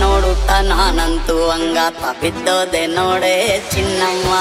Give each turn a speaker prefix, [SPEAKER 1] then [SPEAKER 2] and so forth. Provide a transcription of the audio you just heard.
[SPEAKER 1] ನೋಡುತ್ತ ನಾನಂತೂ ಹಂಗ ತಪ್ಪಿದ್ದೋದೆ ನೋಡೇ ಚಿನ್ನಮ್ಮ